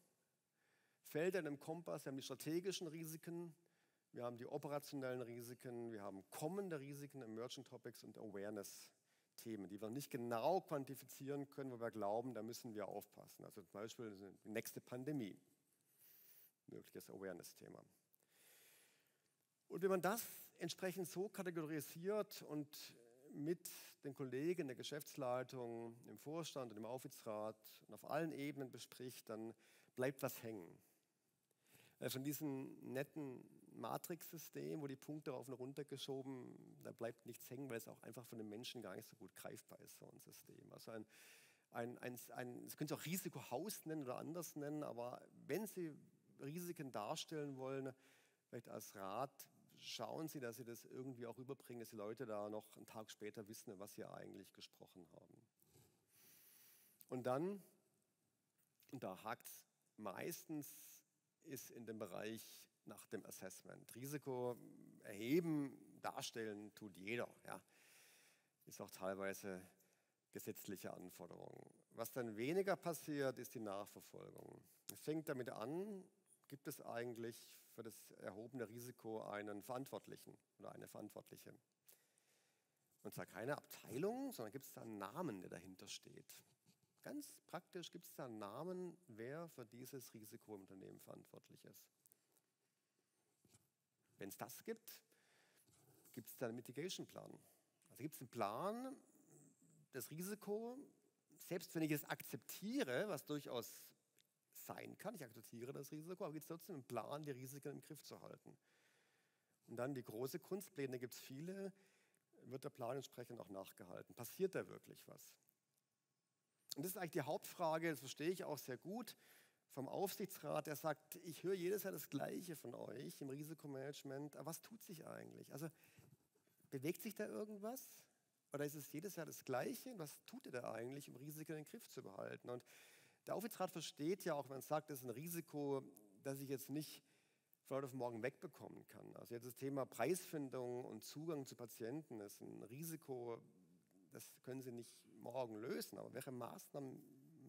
Felder in einem Kompass. Wir haben die strategischen Risiken, wir haben die operationellen Risiken, wir haben kommende Risiken, Emerging Topics und Awareness Themen, die wir nicht genau quantifizieren können, wo wir glauben, da müssen wir aufpassen. Also zum Beispiel die nächste Pandemie, mögliches Awareness-Thema. Und wenn man das entsprechend so kategorisiert und mit den Kollegen der Geschäftsleitung, im Vorstand und im Aufsichtsrat und auf allen Ebenen bespricht, dann bleibt was hängen. Von diesen netten Matrix-System, wo die Punkte rauf und runter geschoben, da bleibt nichts hängen, weil es auch einfach von den Menschen gar nicht so gut greifbar ist, so ein System. Also ein, ein, ein, ein Sie können es auch Risikohaus nennen oder anders nennen, aber wenn Sie Risiken darstellen wollen, vielleicht als Rat, schauen Sie, dass Sie das irgendwie auch überbringen, dass die Leute da noch einen Tag später wissen, was Sie eigentlich gesprochen haben. Und dann, und da hakt es meistens, ist in dem Bereich nach dem Assessment. Risiko erheben, darstellen tut jeder. Ja. Ist auch teilweise gesetzliche Anforderung. Was dann weniger passiert, ist die Nachverfolgung. Es fängt damit an, gibt es eigentlich für das erhobene Risiko einen Verantwortlichen oder eine Verantwortliche. Und zwar keine Abteilung, sondern gibt es da einen Namen, der dahinter steht. Ganz praktisch gibt es da einen Namen, wer für dieses Risiko im Unternehmen verantwortlich ist. Wenn es das gibt, gibt es da einen Mitigation-Plan. Also gibt es einen Plan, das Risiko, selbst wenn ich es akzeptiere, was durchaus sein kann, ich akzeptiere das Risiko, aber gibt es trotzdem einen Plan, die Risiken im Griff zu halten. Und dann die große Kunstpläne gibt es viele, wird der Plan entsprechend auch nachgehalten. Passiert da wirklich was? Und das ist eigentlich die Hauptfrage, das verstehe ich auch sehr gut, vom Aufsichtsrat, der sagt, ich höre jedes Jahr das Gleiche von euch im Risikomanagement, aber was tut sich eigentlich? Also bewegt sich da irgendwas? Oder ist es jedes Jahr das Gleiche? Was tut ihr da eigentlich, um Risiken in den Griff zu behalten? Und der Aufsichtsrat versteht ja auch, wenn man sagt, das ist ein Risiko, das ich jetzt nicht von heute auf morgen wegbekommen kann. Also jetzt das Thema Preisfindung und Zugang zu Patienten ist ein Risiko, das können Sie nicht morgen lösen. Aber welche Maßnahmen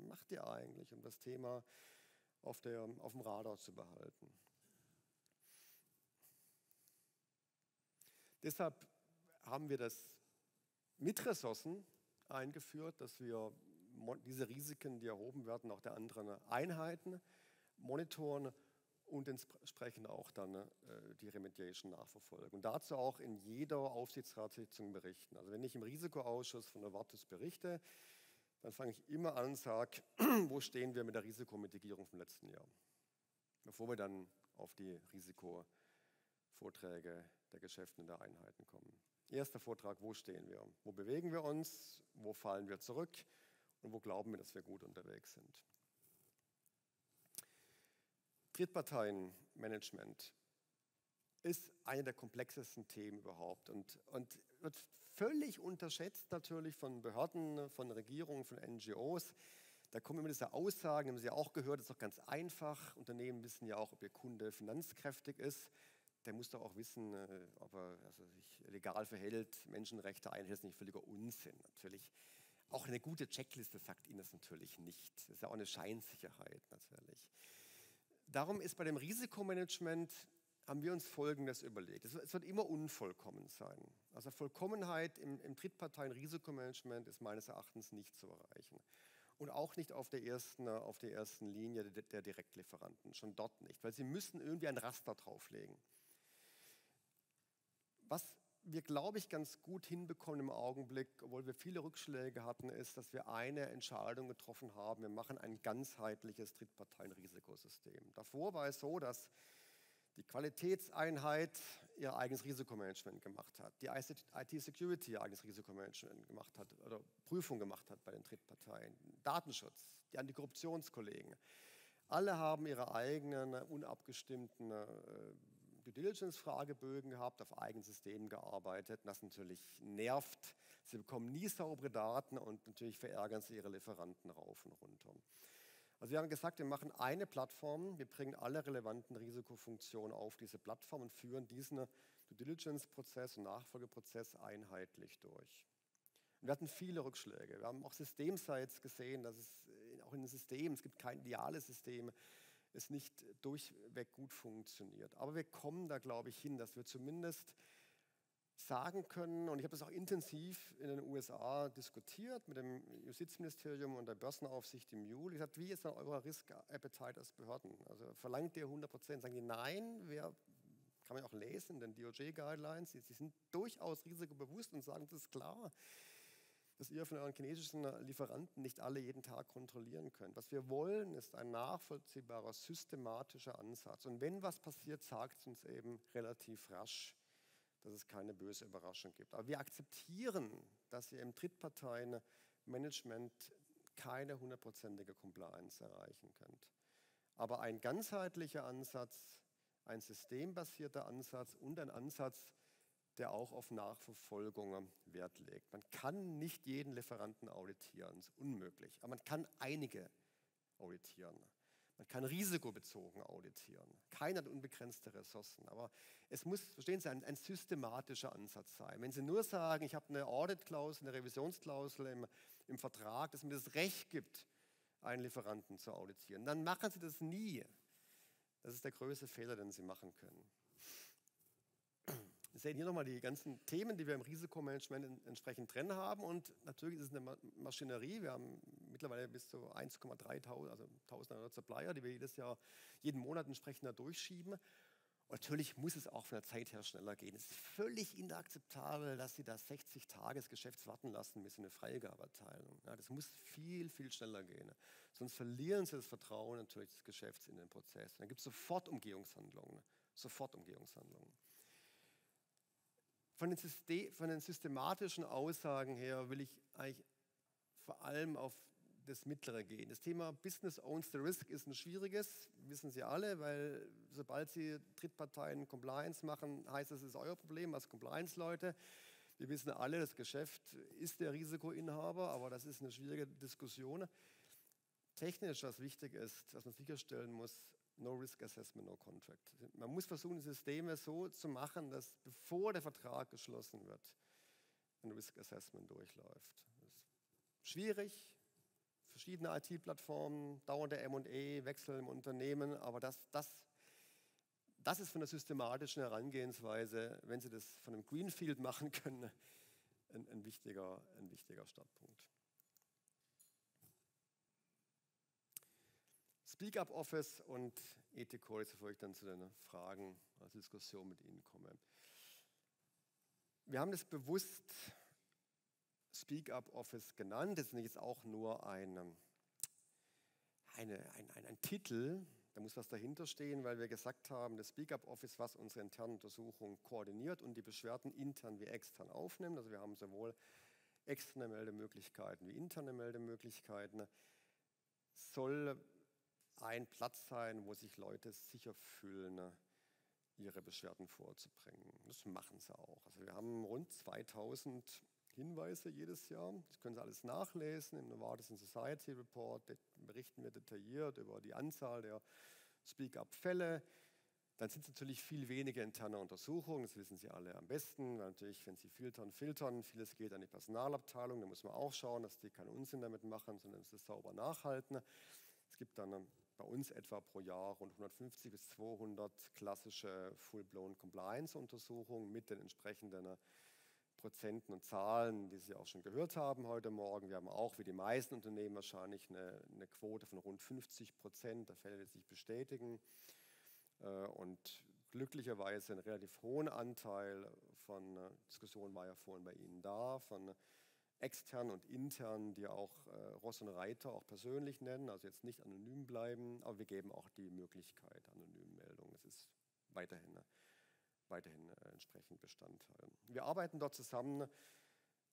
macht ihr eigentlich, um das Thema auf, der, auf dem Radar zu behalten? Deshalb haben wir das mit Ressourcen eingeführt, dass wir diese Risiken, die erhoben werden, auch der anderen Einheiten monitoren und entsprechend auch dann äh, die Remediation nachverfolgen. Und dazu auch in jeder Aufsichtsratssitzung berichten. Also wenn ich im Risikoausschuss von Wartus berichte, dann fange ich immer an und sage, [clears throat] wo stehen wir mit der Risikomitigierung vom letzten Jahr, bevor wir dann auf die Risikovorträge der Geschäfte in der Einheiten kommen. Erster Vortrag, wo stehen wir? Wo bewegen wir uns? Wo fallen wir zurück? Und wo glauben wir, dass wir gut unterwegs sind? Drittparteienmanagement ist eine der komplexesten Themen überhaupt und, und wird völlig unterschätzt natürlich von Behörden, von Regierungen, von NGOs. Da kommen immer diese Aussagen, haben Sie ja auch gehört, das ist doch ganz einfach. Unternehmen wissen ja auch, ob ihr Kunde finanzkräftig ist der muss doch auch wissen, äh, ob er also sich legal verhält, Menschenrechte einhält, das ist nicht völliger Unsinn. Natürlich. Auch eine gute Checkliste sagt Ihnen das natürlich nicht. Das ist ja auch eine Scheinsicherheit natürlich. Darum ist bei dem Risikomanagement, haben wir uns Folgendes überlegt. Es wird immer unvollkommen sein. Also Vollkommenheit im, im Drittparteien-Risikomanagement ist meines Erachtens nicht zu erreichen. Und auch nicht auf der ersten, auf der ersten Linie der, der Direktlieferanten, schon dort nicht, weil sie müssen irgendwie ein Raster drauflegen. Was wir, glaube ich, ganz gut hinbekommen im Augenblick, obwohl wir viele Rückschläge hatten, ist, dass wir eine Entscheidung getroffen haben. Wir machen ein ganzheitliches Drittparteien-Risikosystem. Davor war es so, dass die Qualitätseinheit ihr eigenes Risikomanagement gemacht hat, die IT-Security ihr eigenes Risikomanagement gemacht hat oder Prüfung gemacht hat bei den Drittparteien, Datenschutz, die Antikorruptionskollegen. Alle haben ihre eigenen unabgestimmten äh, Due Diligence-Fragebögen gehabt, auf eigenen Systemen gearbeitet. Das natürlich nervt. Sie bekommen nie saubere Daten und natürlich verärgern sie ihre Lieferanten rauf und runter. Also wir haben gesagt, wir machen eine Plattform, wir bringen alle relevanten Risikofunktionen auf diese Plattform und führen diesen Due Diligence-Prozess und Nachfolgeprozess einheitlich durch. Wir hatten viele Rückschläge. Wir haben auch Systemsites gesehen, dass es auch in Systemen, es gibt kein ideales System, es nicht durchweg gut funktioniert. Aber wir kommen da, glaube ich, hin, dass wir zumindest sagen können, und ich habe das auch intensiv in den USA diskutiert mit dem Justizministerium und der Börsenaufsicht im Juli. Gesagt, wie ist denn euer Risk-Appetite als Behörden? Also verlangt ihr 100 Prozent? Sagen die, nein, wir, kann man auch lesen in den DOJ-Guidelines, sie sind durchaus risikobewusst und sagen, das ist klar dass ihr von euren chinesischen Lieferanten nicht alle jeden Tag kontrollieren könnt. Was wir wollen, ist ein nachvollziehbarer, systematischer Ansatz. Und wenn was passiert, sagt es uns eben relativ rasch, dass es keine böse Überraschung gibt. Aber wir akzeptieren, dass ihr im Drittparteienmanagement keine hundertprozentige Compliance erreichen könnt. aber ein ganzheitlicher Ansatz, ein systembasierter Ansatz und ein Ansatz, der auch auf Nachverfolgung Wert legt. Man kann nicht jeden Lieferanten auditieren, das ist unmöglich, aber man kann einige auditieren. Man kann risikobezogen auditieren. Keiner hat unbegrenzte Ressourcen. Aber es muss, verstehen Sie, ein, ein systematischer Ansatz sein. Wenn Sie nur sagen, ich habe eine Audit-Klausel, eine Revisionsklausel im, im Vertrag, dass mir das Recht gibt, einen Lieferanten zu auditieren, dann machen Sie das nie. Das ist der größte Fehler, den Sie machen können. Wir sehen hier nochmal die ganzen Themen, die wir im Risikomanagement entsprechend drin haben. Und natürlich ist es eine Maschinerie. Wir haben mittlerweile bis zu 1,3 also 1000 Supplier, die wir jedes Jahr, jeden Monat entsprechend da durchschieben. Und natürlich muss es auch von der Zeit her schneller gehen. Es ist völlig inakzeptabel, dass Sie da 60 Tage des Geschäfts warten lassen, Sie eine Freigabe erteilen. Ja, das muss viel, viel schneller gehen. Sonst verlieren Sie das Vertrauen natürlich des Geschäfts in den Prozess. Dann gibt es sofort Umgehungshandlungen. Sofort Umgehungshandlungen. Von den, System, von den systematischen Aussagen her will ich eigentlich vor allem auf das Mittlere gehen. Das Thema Business owns the risk ist ein schwieriges, wissen Sie alle, weil sobald Sie Drittparteien Compliance machen, heißt das, es ist euer Problem als Compliance-Leute. Wir wissen alle, das Geschäft ist der Risikoinhaber, aber das ist eine schwierige Diskussion. Technisch, was wichtig ist, was man sicherstellen muss, No Risk Assessment, No Contract. Man muss versuchen, die Systeme so zu machen, dass bevor der Vertrag geschlossen wird, ein Risk Assessment durchläuft. Schwierig, verschiedene IT-Plattformen, dauernde M&E, Wechsel im Unternehmen, aber das, das, das ist von der systematischen Herangehensweise, wenn Sie das von einem Greenfield [laughs] machen können, ein, ein wichtiger, ein wichtiger Startpunkt. Speak Up Office und Ethik-Codes, bevor ich dann zu den Fragen als Diskussion mit Ihnen komme. Wir haben das bewusst Speak Up Office genannt. Das ist jetzt auch nur ein, eine, ein, ein, ein Titel, da muss was dahinter stehen, weil wir gesagt haben, das Speak Up Office, was unsere internen Untersuchungen koordiniert und die Beschwerden intern wie extern aufnimmt. Also wir haben sowohl externe Meldemöglichkeiten wie interne Meldemöglichkeiten, soll ein Platz sein, wo sich Leute sicher fühlen, ihre Beschwerden vorzubringen. Das machen sie auch. Also wir haben rund 2000 Hinweise jedes Jahr. Das können Sie alles nachlesen im Novartis Society Report. Berichten wir detailliert über die Anzahl der Speak-up-Fälle. Dann sind es natürlich viel weniger interne Untersuchungen, das wissen Sie alle am besten. Natürlich, wenn Sie filtern, filtern, vieles geht an die Personalabteilung, da muss man auch schauen, dass die keinen Unsinn damit machen, sondern es sauber nachhalten. Es gibt dann bei uns etwa pro Jahr rund 150 bis 200 klassische Full-Blown Compliance-Untersuchungen mit den entsprechenden Prozenten und Zahlen, die Sie auch schon gehört haben heute Morgen. Wir haben auch, wie die meisten Unternehmen wahrscheinlich, eine, eine Quote von rund 50 Prozent der Fälle, die sich bestätigen. Äh, und glücklicherweise einen relativ hohen Anteil von äh, Diskussionen war ja vorhin bei Ihnen da, von extern und intern, die auch äh, Ross und Reiter auch persönlich nennen, also jetzt nicht anonym bleiben, aber wir geben auch die Möglichkeit anonymen Meldungen. Es ist weiterhin, weiterhin äh, entsprechend Bestandteil. Wir arbeiten dort zusammen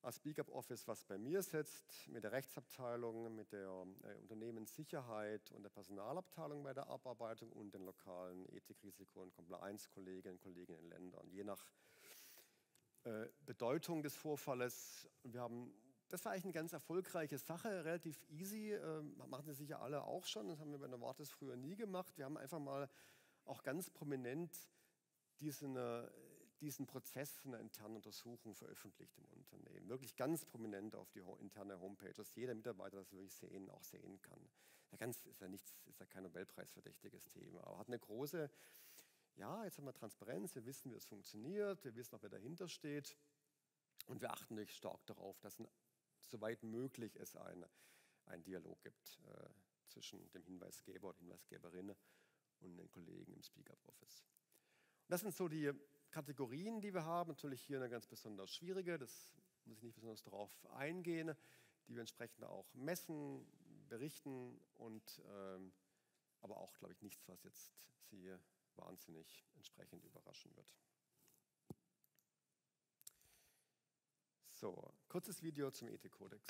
als Speak Up Office, was bei mir sitzt, mit der Rechtsabteilung, mit der äh, Unternehmenssicherheit und der Personalabteilung bei der Abarbeitung und den lokalen Ethikrisiko- und Compliance-Kolleginnen und Kollegen in den Ländern. Je nach äh, Bedeutung des Vorfalles. Wir haben, das war eigentlich eine ganz erfolgreiche Sache, relativ easy, äh, machen Sie sicher alle auch schon, das haben wir bei Novartis früher nie gemacht. Wir haben einfach mal auch ganz prominent diesen, äh, diesen Prozess einer internen Untersuchung veröffentlicht im Unternehmen. Wirklich ganz prominent auf die interne Homepage, dass jeder Mitarbeiter das wirklich sehen, auch sehen kann. Ja, ganz ist ja nichts, ist ja kein Nobelpreisverdächtiges Thema, aber hat eine große ja, jetzt haben wir Transparenz, wir wissen, wie es funktioniert, wir wissen auch, wer dahinter steht. Und wir achten natürlich stark darauf, dass ein, soweit möglich es ein, ein Dialog gibt äh, zwischen dem Hinweisgeber oder Hinweisgeberin und den Kollegen im Speak-up-Office. Das sind so die Kategorien, die wir haben. Natürlich hier eine ganz besonders schwierige, das muss ich nicht besonders darauf eingehen, die wir entsprechend auch messen, berichten und ähm, aber auch, glaube ich, nichts, was jetzt Sie wahnsinnig entsprechend überraschen wird. So, kurzes Video zum Ethikkodex.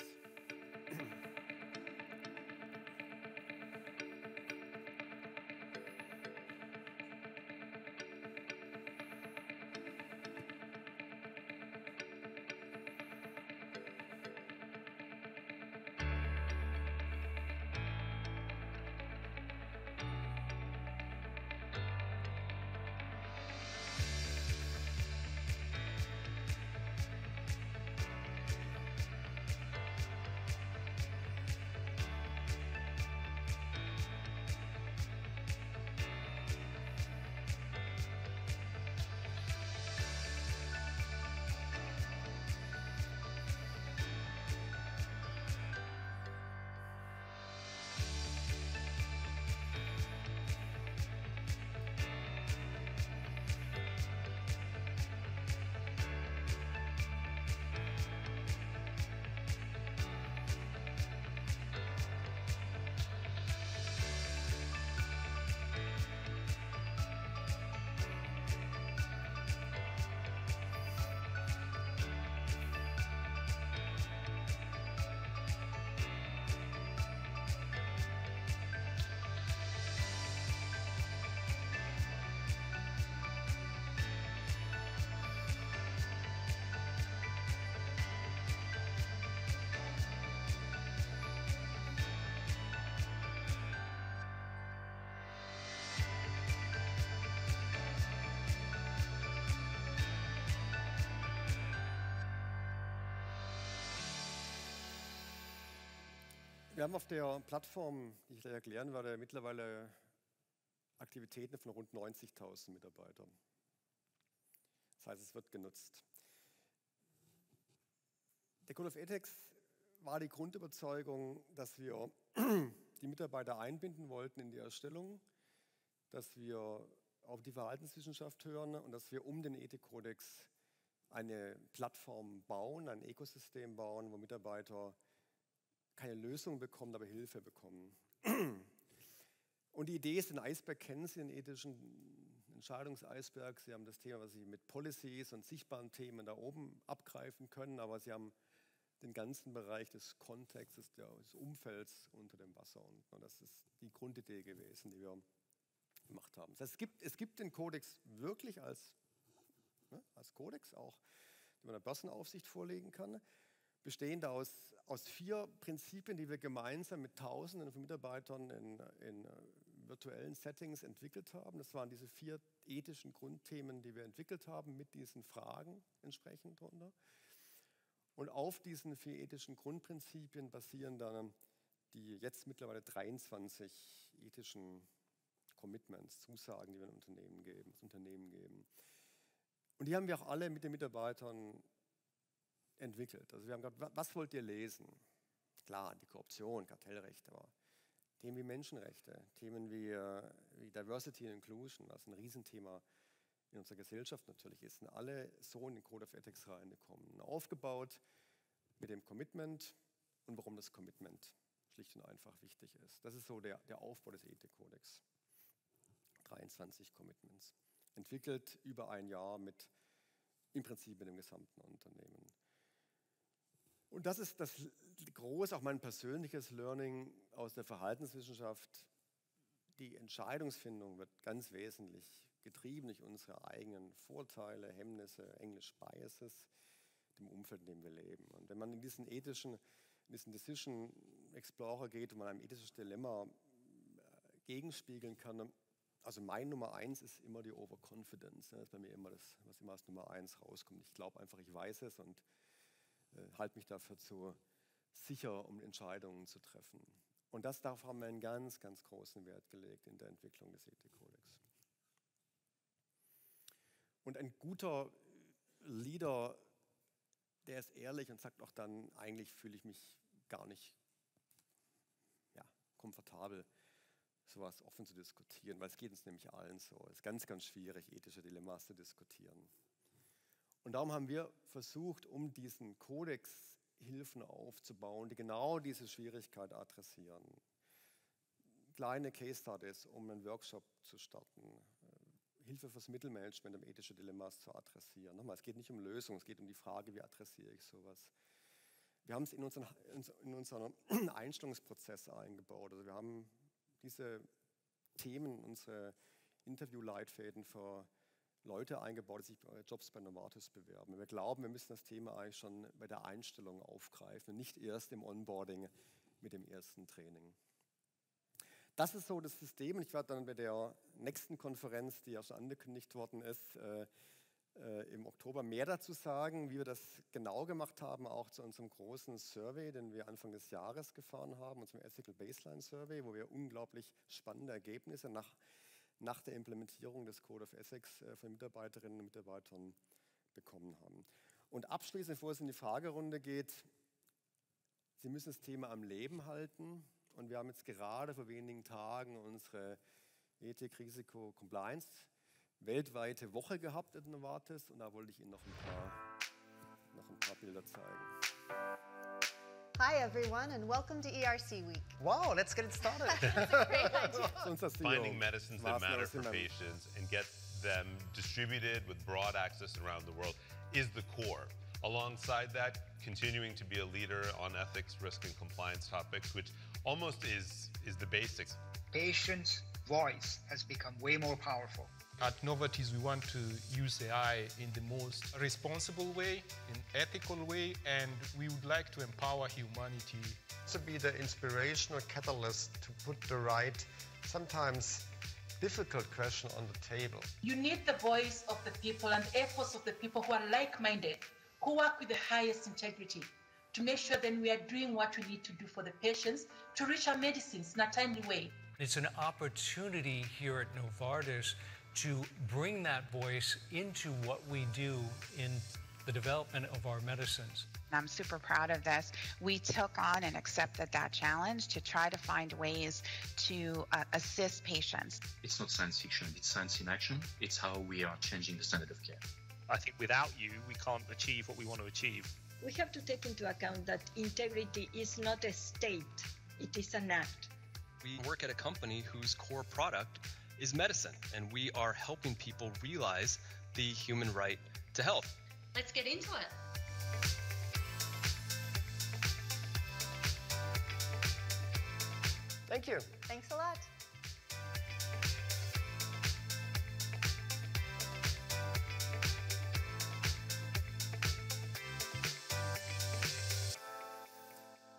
Wir haben auf der Plattform, die ich gleich erklären werde, mittlerweile Aktivitäten von rund 90.000 Mitarbeitern. Das heißt, es wird genutzt. Der Code of Ethics war die Grundüberzeugung, dass wir [clears throat] die Mitarbeiter einbinden wollten in die Erstellung, dass wir auf die Verhaltenswissenschaft hören und dass wir um den Ethikkodex eine Plattform bauen, ein Ökosystem bauen, wo Mitarbeiter keine Lösung bekommen, aber Hilfe bekommen. [clears throat] Und die Idee ist, den Eisberg kennen Sie, den ethischen Entscheidungseisberg. Sie haben das Thema, was Sie mit Policies und sichtbaren Themen da oben abgreifen können, aber Sie haben den ganzen Bereich des Kontextes, des Umfelds unter dem Wasser unten. Und das ist die Grundidee gewesen, die wir gemacht haben. Das heißt, es gibt, es gibt den Kodex wirklich als, ne, als Kodex, auch den man der Börsenaufsicht vorlegen kann, bestehend aus, aus vier Prinzipien, die wir gemeinsam mit Tausenden von Mitarbeitern in, in äh, virtuellen Settings entwickelt haben. Das waren diese vier ethischen Grundthemen, die wir entwickelt haben, mit diesen Fragen entsprechend drunter. Und auf diesen vier ethischen Grundprinzipien basieren dann die jetzt mittlerweile 23 ethischen Commitments, Zusagen, die wir Unternehmen geben, Unternehmen geben. Und die haben wir auch alle mit den Mitarbeitern entwickelt. Also wir haben gesagt, was wollt ihr lesen? Klar, die Korruption, Kartellrecht, aber Themen wie Menschenrechte, Themen wie, äh, wie Diversity and Inclusion, was ein Riesenthema in unserer Gesellschaft natürlich ist, sind alle so in den Code of Ethics reingekommen. Aufgebaut mit dem Commitment und warum das Commitment schlicht und einfach wichtig ist. Das ist so der, der Aufbau des Ethikkodex. 23 Commitments. Entwickelt über ein Jahr mit im Prinzip mit dem gesamten Unternehmen. Und das ist das große, auch mein persönliches Learning aus der Verhaltenswissenschaft. Die Entscheidungsfindung wird ganz wesentlich getrieben durch unsere eigenen Vorteile, Hemmnisse, Englisch Biases, dem Umfeld, in dem wir leben. Und wenn man in diesen ethischen, in diesen Decision Explorer geht und man ein ethisches Dilemma äh, gegenspiegeln kann, also mein Nummer eins ist immer die Overconfidence. Das ist bei mir immer das, was immer als Nummer eins rauskommt. Ich glaube einfach, ich weiß es und halte mich dafür zu sicher, um Entscheidungen zu treffen. Und das darauf haben wir einen ganz, ganz großen Wert gelegt in der Entwicklung des Ethikkodex. Und ein guter Leader, der ist ehrlich und sagt auch dann, eigentlich fühle ich mich gar nicht ja, komfortabel, sowas offen zu diskutieren, weil es geht uns nämlich allen so. Es ist ganz, ganz schwierig, ethische Dilemmas zu diskutieren. Und darum haben wir versucht, um diesen Kodex Hilfen aufzubauen, die genau diese Schwierigkeit adressieren. Kleine Case Studies, um einen Workshop zu starten. Äh, Hilfe fürs Mittelmanagement, um ethische Dilemmas zu adressieren. Nochmal, es geht nicht um Lösungen, es geht um die Frage, wie adressiere ich sowas. Wir haben es in unseren, in unseren [clears throat] Einstellungsprozess eingebaut. Also wir haben diese Themen, unsere Interviewleitfäden für Leute eingebaut, die sich bei Jobs bei Novartis bewerben. Wir glauben, wir müssen das Thema eigentlich schon bei der Einstellung aufgreifen und nicht erst im Onboarding mit dem ersten Training. Das ist so das System und ich werde dann bei der nächsten Konferenz, die ja schon angekündigt worden ist, äh, äh, im Oktober mehr dazu sagen, wie wir das genau gemacht haben, auch zu unserem großen Survey, den wir Anfang des Jahres gefahren haben, unserem Ethical Baseline Survey, wo wir unglaublich spannende Ergebnisse nach nach der Implementierung des Code of Ethics äh, von Mitarbeiterinnen und Mitarbeitern bekommen haben. Und abschließend, bevor es in die Fragerunde geht, Sie müssen das Thema am Leben halten. Und wir haben jetzt gerade vor wenigen Tagen unsere Ethik, Risiko, Compliance weltweite Woche gehabt in Novartis. Und da wollte ich Ihnen noch ein paar, noch ein paar Bilder zeigen. Hi, everyone, and welcome to ERC Week. Wow, let's get it started. [laughs] [laughs] Finding medicines that matter for patients and get them distributed with broad access around the world is the core. Alongside that, continuing to be a leader on ethics, risk, and compliance topics, which almost is, is the basics. Patients' voice has become way more powerful. At Novartis, we want to use AI in the most responsible way, in ethical way, and we would like to empower humanity. To be the inspirational catalyst to put the right, sometimes difficult question on the table. You need the voice of the people and efforts of the people who are like-minded, who work with the highest integrity to make sure then we are doing what we need to do for the patients to reach our medicines in a timely way. It's an opportunity here at Novartis to bring that voice into what we do in the development of our medicines. I'm super proud of this. We took on and accepted that challenge to try to find ways to uh, assist patients. It's not science fiction, it's science in action. It's how we are changing the standard of care. I think without you, we can't achieve what we want to achieve. We have to take into account that integrity is not a state, it is an act. We work at a company whose core product is medicine, and we are helping people realize the human right to health. Let's get into it. Thank you. Thanks a lot.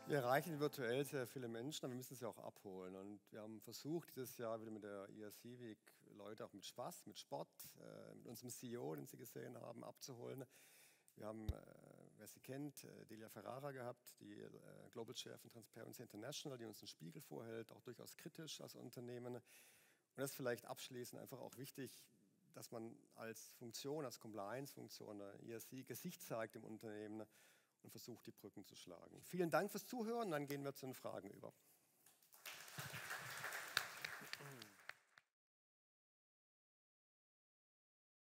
Wir erreichen virtuell sehr viele Menschen, aber wir müssen sie auch abholen. Und wir haben versucht, dieses Jahr wieder mit der ERC Week Leute auch mit Spaß, mit Sport, äh, mit unserem CEO, den Sie gesehen haben, abzuholen. Wir haben, äh, wer sie kennt, äh, Delia Ferrara gehabt, die äh, Global Chair von Transparency International, die uns einen Spiegel vorhält, auch durchaus kritisch als Unternehmen. Und das ist vielleicht abschließend einfach auch wichtig, dass man als Funktion, als Compliance-Funktion der ERC Gesicht zeigt im Unternehmen und versucht, die Brücken zu schlagen. Vielen Dank fürs Zuhören, dann gehen wir zu den Fragen über.